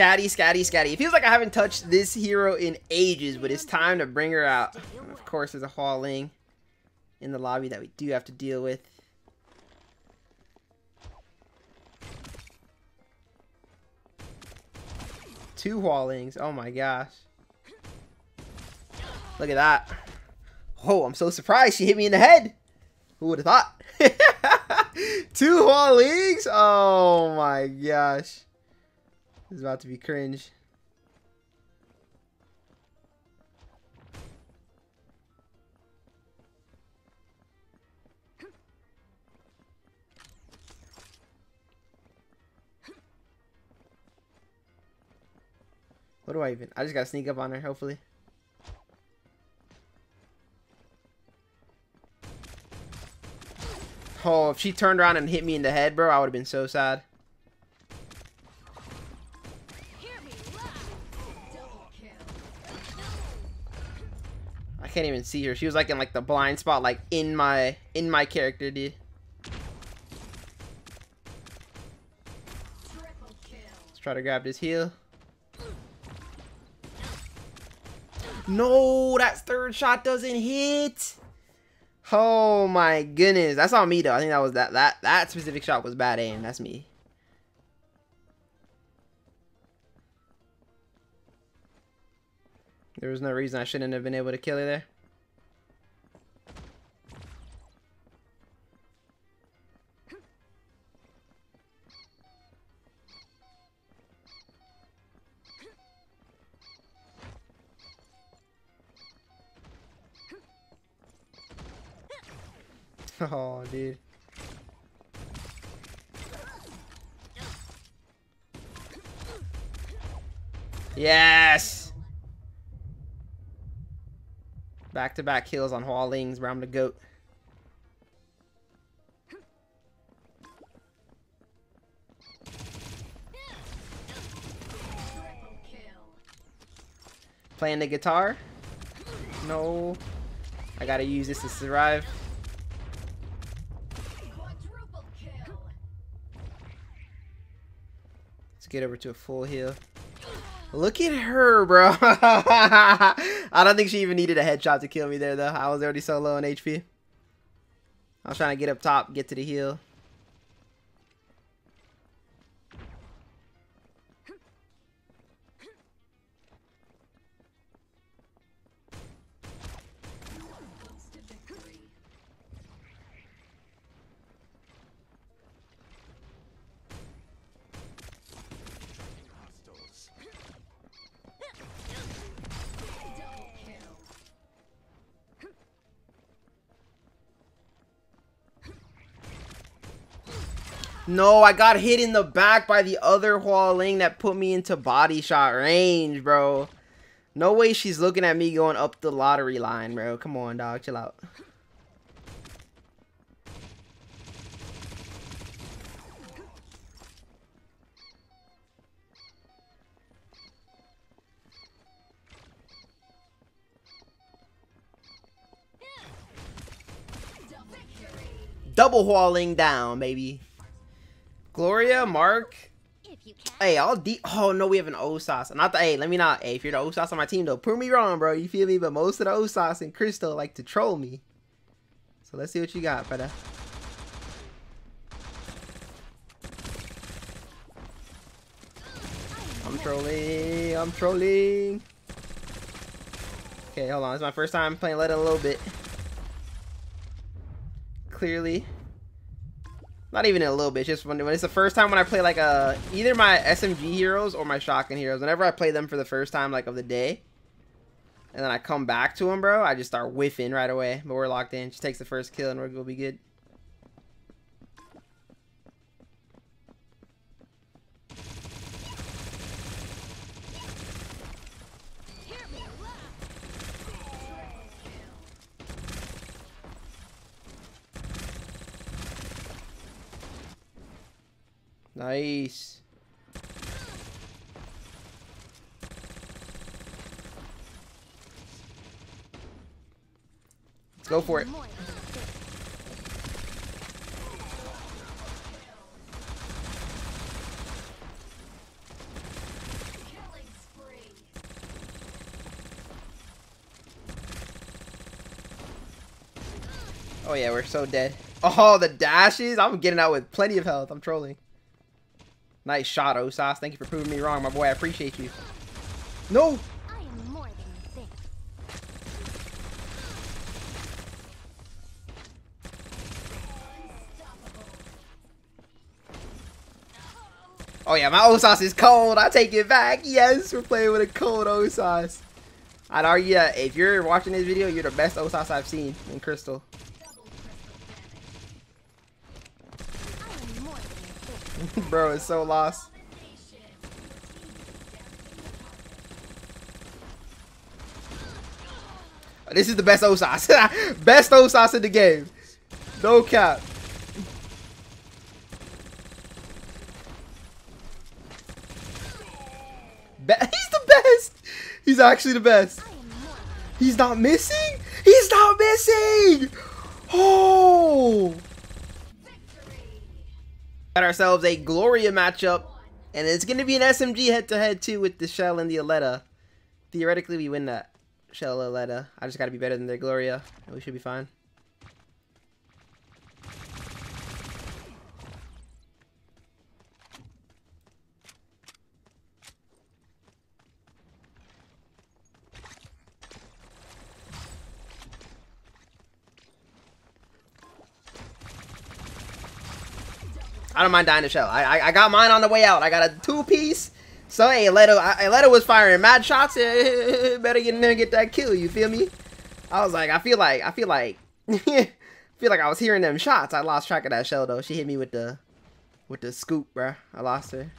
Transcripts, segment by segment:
Scatty, scatty, scatty. It feels like I haven't touched this hero in ages, but it's time to bring her out. And of course, there's a Hua Ling in the lobby that we do have to deal with. Two Hua Lings. Oh my gosh. Look at that. Oh, I'm so surprised she hit me in the head. Who would have thought? Two Hua Lings? Oh my gosh. This is about to be cringe. What do I even? I just gotta sneak up on her, hopefully. Oh, if she turned around and hit me in the head, bro, I would have been so sad. Can't even see her. She was like in like the blind spot, like in my in my character, dude. Let's try to grab this heal. No, that third shot doesn't hit. Oh my goodness. That's on me though. I think that was that that that specific shot was bad aim. That's me. There was no reason I shouldn't have been able to kill her there. Oh, dude. Yes! Back-to-back -back kills on Hua Lings, bro. I'm the GOAT. Playing the guitar? No. I gotta use this to survive. Let's get over to a full heal. Look at her, bro. I don't think she even needed a headshot to kill me there, though. I was already so low on HP. I was trying to get up top, get to the heal. No, I got hit in the back by the other Hua Ling that put me into body shot range, bro. No way she's looking at me going up the lottery line, bro. Come on, dog. Chill out. Double Hua Ling down, baby. Gloria, Mark. Hey, I'll de- Oh no, we have an Osas. Not the hey, let me not. Hey, if you're the Osas on my team though, prove me wrong, bro. You feel me? But most of the Osas and Crystal like to troll me. So let's see what you got, brother. I'm trolling. I'm trolling. Okay, hold on. It's my first time playing Let it a little bit. Clearly. Not even a little bit, just when, when it's the first time when I play like a uh, either my SMG heroes or my shotgun heroes. Whenever I play them for the first time like of the day, and then I come back to them, bro, I just start whiffing right away. But we're locked in. She takes the first kill and we'll be good. Nice. Let's go for it. Oh yeah, we're so dead. Oh, the dashes? I'm getting out with plenty of health. I'm trolling. Nice shot, Osas. Thank you for proving me wrong, my boy. I appreciate you. No! Oh yeah, my Osas is cold. I take it back. Yes, we're playing with a cold Osas. I'd argue that if you're watching this video, you're the best Osas I've seen in Crystal. Bro, it's so lost. Uh, this is the best Osas. best Osas in the game. No cap. Be he's the best. He's actually the best. He's not missing. He's not missing. Oh. Got ourselves a Gloria matchup. And it's going to be an SMG head-to-head -head too with the Shell and the Aletta. Theoretically, we win that Shell Aletta. I just got to be better than their Gloria. And we should be fine. I don't mind dying to shell. I, I, I got mine on the way out. I got a two piece. So hey, Leto, I, Leto was firing mad shots. Better get in there and get that kill. You feel me? I was like, I feel like, I feel like, feel like I was hearing them shots. I lost track of that shell though. She hit me with the, with the scoop, bruh. I lost her.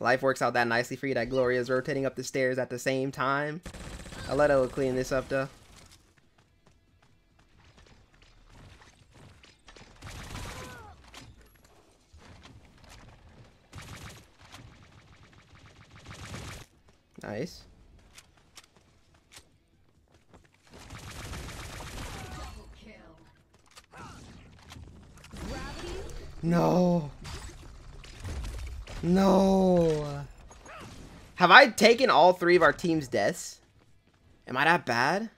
Life works out that nicely for you that Gloria's rotating up the stairs at the same time. Aletta will clean this up though. Nice. No. No. Have I taken all three of our team's deaths? Am I that bad?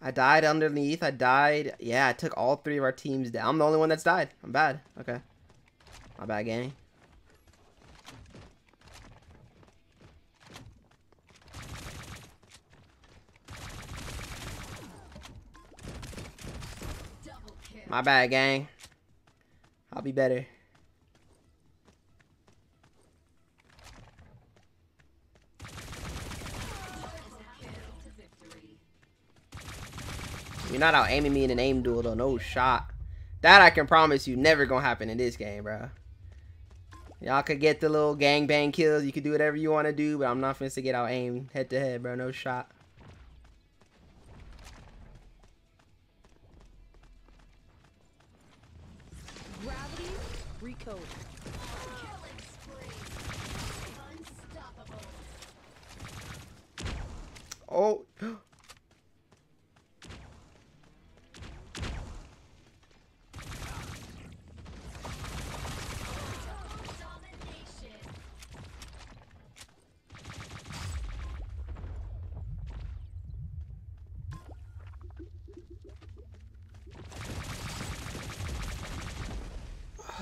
I died underneath. I died. Yeah, I took all three of our teams down. I'm the only one that's died. I'm bad. Okay. My bad, gang. My bad, gang. I'll be better. You're not out aiming me in an aim duel though, no shot. That I can promise you never gonna happen in this game, bro. Y'all could get the little gang bang kills, you could do whatever you want to do, but I'm not finna to get out aim head to head, bro, no shot. Oh.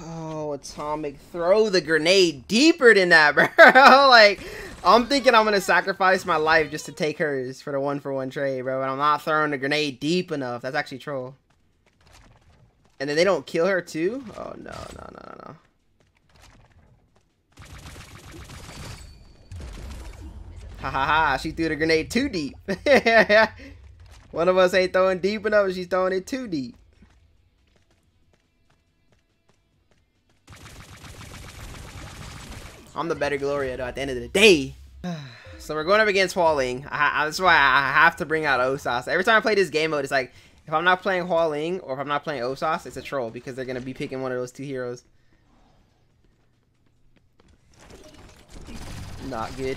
Oh, Atomyc, throw the grenade deeper than that, bro. like, I'm thinking I'm gonna sacrifice my life just to take hers for the one for one trade, bro. And I'm not throwing the grenade deep enough. That's actually troll. And then they don't kill her too? Oh no, no, no, no, no. Ha ha ha, she threw the grenade too deep. one of us ain't throwing deep enough, she's throwing it too deep. I'm the better Gloria though at the end of the day. so we're going up against Hua Ling. I, I, that's why I have to bring out Osas. Every time I play this game mode, it's like, if I'm not playing Hua Ling or if I'm not playing Osas, it's a troll because they're going to be picking one of those two heroes. Not good.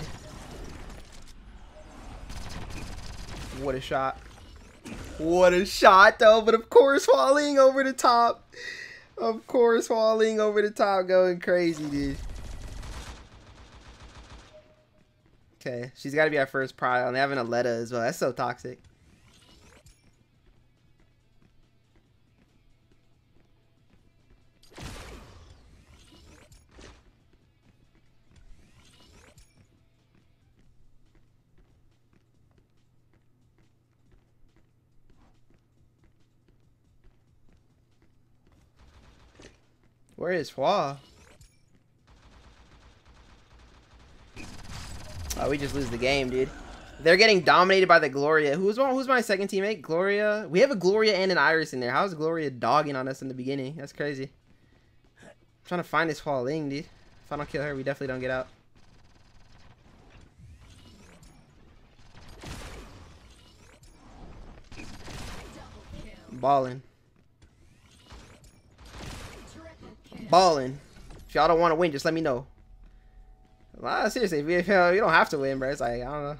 What a shot. What a shot though, but of course Hua Ling over the top. Of course Hua Ling over the top going crazy, dude. Okay, she's got to be our first prio, and they have an Aletta as well. That's so toxic. Where is Hua? Oh, we just lose the game, dude. They're getting dominated by the Gloria. Who's who's my second teammate? Gloria. We have a Gloria and an Iris in there. How's Gloria dogging on us in the beginning? That's crazy. I'm trying to find this Hua Ling, dude. If I don't kill her, we definitely don't get out. Balling. Balling. If y'all don't want to win, just let me know. Well, seriously, if uh, you, don't have to win, bro. It's like, I don't know.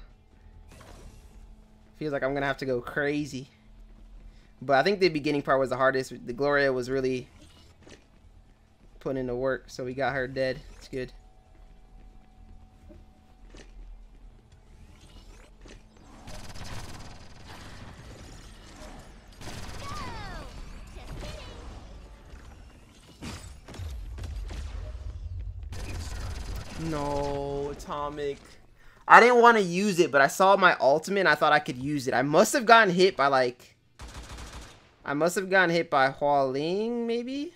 Feels like I'm going to have to go crazy. But I think the beginning part was the hardest. The Gloria was really putting in the work, so we got her dead. It's good. No, Atomyc. I didn't want to use it, but I saw my ultimate and I thought I could use it. I must have gotten hit by like... I must have gotten hit by Hua Ling, maybe?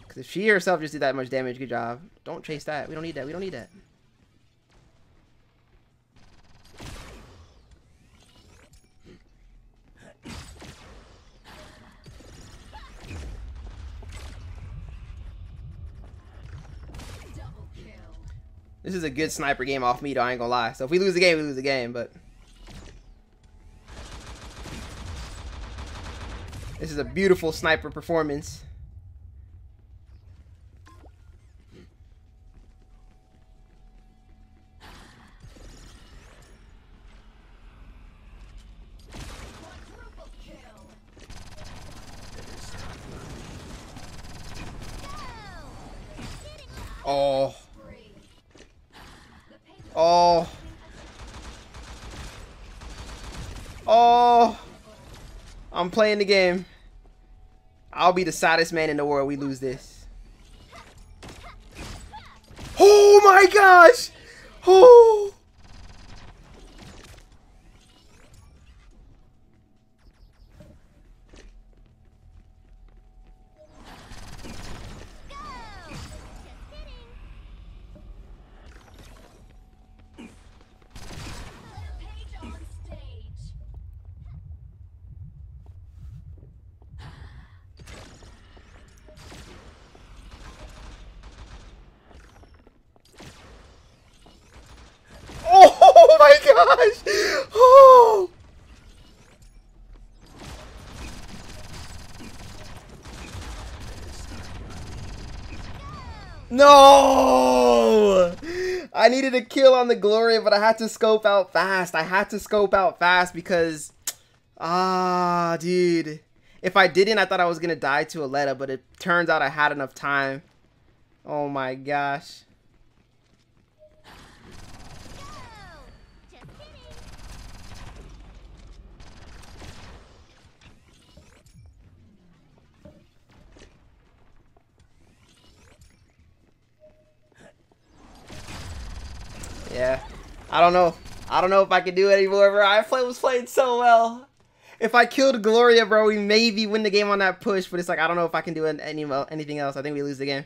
Because if she herself just did that much damage, good job. Don't chase that. We don't need that. We don't need that. This is a good sniper game off me, though, I ain't gonna lie. So if we lose the game, we lose the game, but... This is a beautiful sniper performance. Oh. I'm playing the game. I'll be the saddest man in the world we lose this. Oh my gosh. Oh. Gosh! Oh! No! I needed a kill on the Gloria, but I had to scope out fast. I had to scope out fast because... Ah, dude. If I didn't, I thought I was going to die to Aletta, but it turns out I had enough time. Oh my gosh. Yeah. I don't know. I don't know if I can do it anymore, bro. I play, was playing so well. If I killed Gloria, bro, we maybe win the game on that push, but it's like, I don't know if I can do any anything else. I think we lose the game.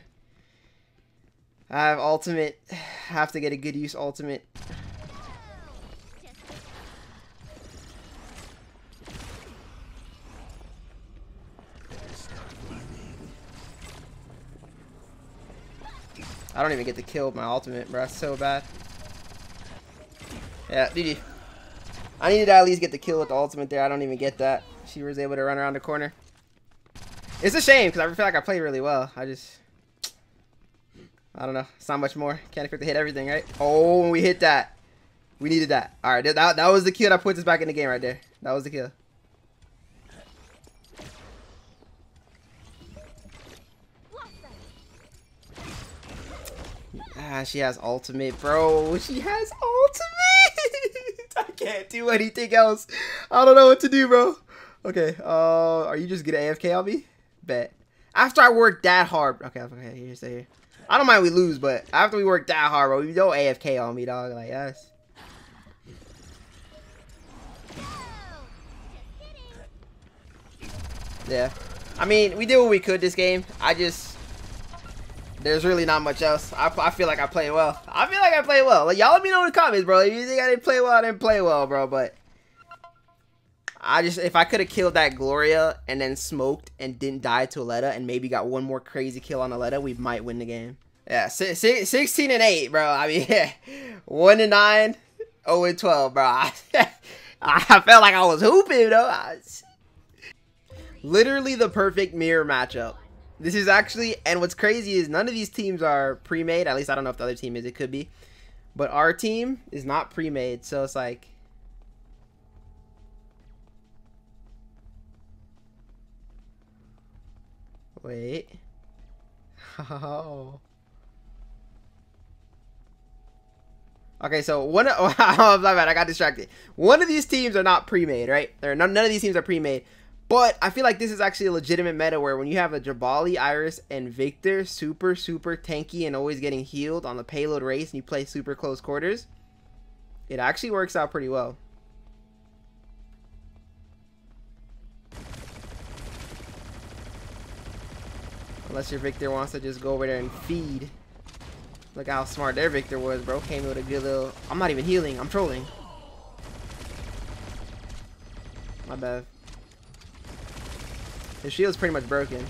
I have ultimate. Have to get a good use ultimate. I don't even get to kill with my ultimate, bro. That's so bad. Yeah, GG. I needed to at least get the kill with the ultimate there. I don't even get that. She was able to run around the corner. It's a shame because I feel like I played really well. I just... I don't know. It's not much more. Can't expect to hit everything, right? Oh, we hit that. We needed that. All right, that, that was the kill that puts us back in the game right there. That was the kill. Ah, she has ultimate, bro. She has. Can't do anything else. I don't know what to do, bro. Okay, uh, are you just gonna AFK on me? Bet. After I work that hard. Okay, okay, here, stay here. I don't mind we lose, but after we work that hard, bro, you don't AFK on me, dog. Like, yes. Yeah. I mean, we did what we could this game. I just... There's really not much else. I, I feel like I played well. I feel like I played well. Like, y'all let me know in the comments, bro. If you think I didn't play well, I didn't play well, bro. But... I just... If I could have killed that Gloria and then smoked and didn't die to Aletta and maybe got one more crazy kill on Aletta, we might win the game. Yeah, 16 and 8, bro. I mean, yeah. 1 and 9, 0 and 12, bro. I felt like I was hooping, though. Literally the perfect mirror matchup. This is actually, and what's crazy is none of these teams are pre-made. At least I don't know if the other team is. It could be. But our team is not pre-made, so it's like... Wait. Oh. Okay, so one of, oh, my bad, I got distracted. One of these teams are not pre-made, right? There, none, none of these teams are pre-made. But I feel like this is actually a legitimate meta where when you have a Jabali, Iris, and Victor super, super tanky and always getting healed on the payload race and you play super close quarters, it actually works out pretty well. Unless your Victor wants to just go over there and feed. Look how smart their Victor was, bro. Came with a good little... I'm not even healing. I'm trolling. My bad. His shield's pretty much broken.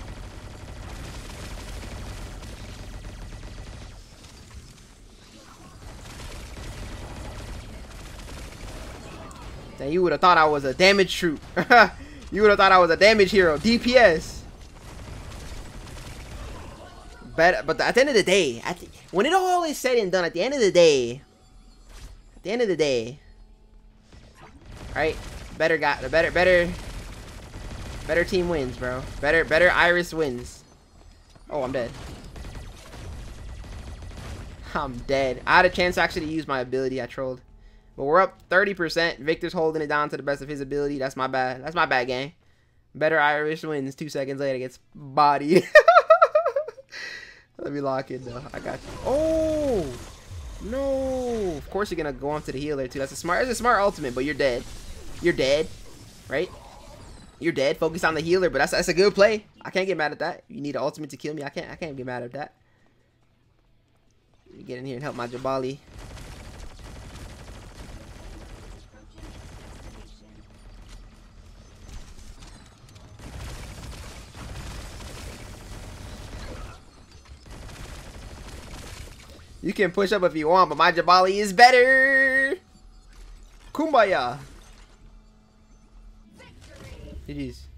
Then you would have thought I was a damage troop. you would have thought I was a damage hero. DPS. But, but at the end of the day, the, when it all is said and done, at the end of the day, at the end of the day, right? Better got the better, better, Better team wins, bro. Better, better Iris wins. Oh, I'm dead. I'm dead. I had a chance actually to use my ability. I trolled. But we're up 30%. Victor's holding it down to the best of his ability. That's my bad. That's my bad game. Better Iris wins. Two seconds later gets bodied. Let me lock in though. I got you. Oh! No! Of course you're gonna go on to the healer too. That's a smart that's a smart ultimate, but you're dead. You're dead. Right? You're dead. Focus on the healer, but that's that's a good play. I can't get mad at that. You need an ultimate to kill me. I can't I can't get mad at that. Get in here and help my Jabali. You can push up if you want, but my Jabali is better. Kumbaya. GG's.